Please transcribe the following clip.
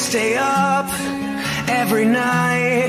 stay up every night.